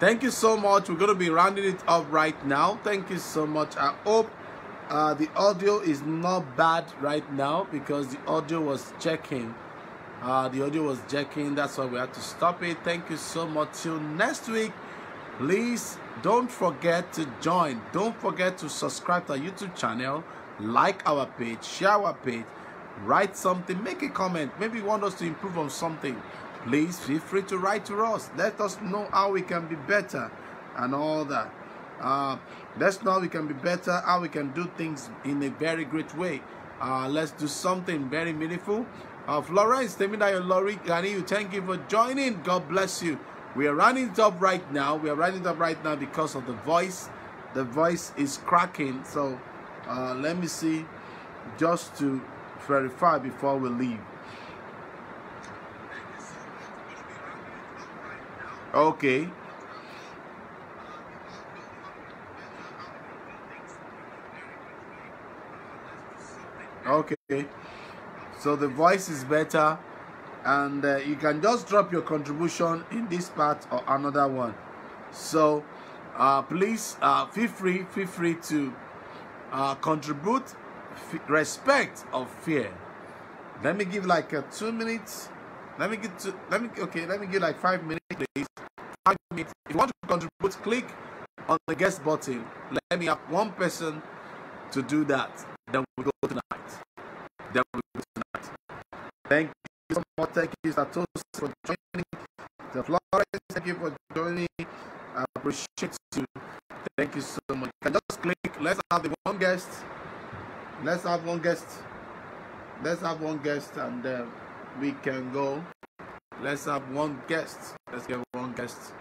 Thank you so much. We're going to be rounding it up right now. Thank you so much. I hope uh, the audio is not bad right now because the audio was checking. Uh, the audio was checking. That's why we had to stop it. Thank you so much. Till next week, please don't forget to join. Don't forget to subscribe to our YouTube channel, like our page, share our page, write something, make a comment. Maybe you want us to improve on something please feel free to write to us. Let us know how we can be better and all that. Uh, let's know we can be better, how we can do things in a very great way. Uh, let's do something very meaningful. Uh, Florence, Temidayo Lori, you thank you for joining. God bless you. We are running it up right now. We are running it up right now because of the voice. The voice is cracking. So uh, let me see just to verify before we leave. Okay. Okay. So the voice is better and uh, you can just drop your contribution in this part or another one. So uh, please uh, feel free, feel free to uh, contribute respect of fear. Let me give like uh, two minutes. Let me get to, let me, okay, let me give like five minutes, please. Five minutes. If you want to contribute, click on the guest button. Let me have one person to do that. Then we go tonight. Then we go tonight. Thank you so much. Thank you, Satos, for joining. The Flores, thank you for joining. I appreciate you. Thank you so much. You just click. Let's have the one guest. Let's have one guest. Let's have one guest and uh, we can go. Let's have one guest. Let's get one guest.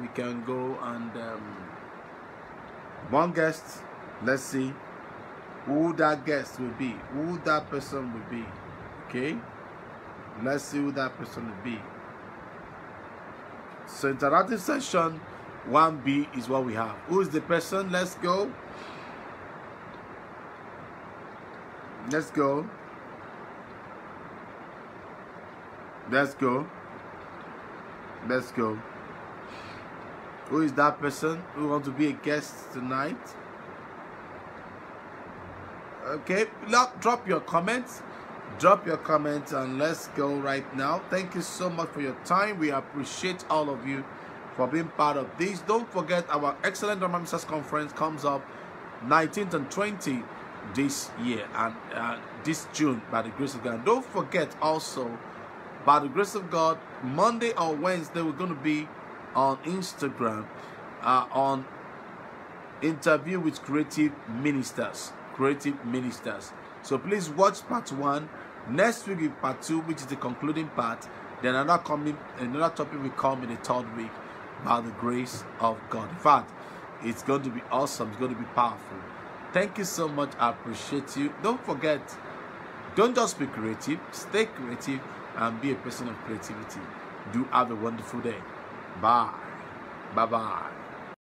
We can go and um, one guest. Let's see who that guest will be, who that person will be. Okay, let's see who that person will be. So interactive session 1B is what we have. Who is the person? Let's go. Let's go. Let's go. Let's go. Who is that person who want to be a guest tonight? Okay, drop your comments. Drop your comments and let's go right now. Thank you so much for your time. We appreciate all of you for being part of this. Don't forget our excellent Drama conference comes up 19th and 20th this year and uh, this June by the grace of God. Don't forget also by the grace of God, Monday or Wednesday, we're going to be on Instagram uh, on interview with creative ministers. Creative ministers. So please watch part one. Next week is part two, which is the concluding part. Then another coming, another topic will come in the third week by the grace of God. In fact, it's going to be awesome. It's going to be powerful. Thank you so much. I appreciate you. Don't forget, don't just be creative. Stay creative and be a person of creativity. Do have a wonderful day. Bye. Bye bye.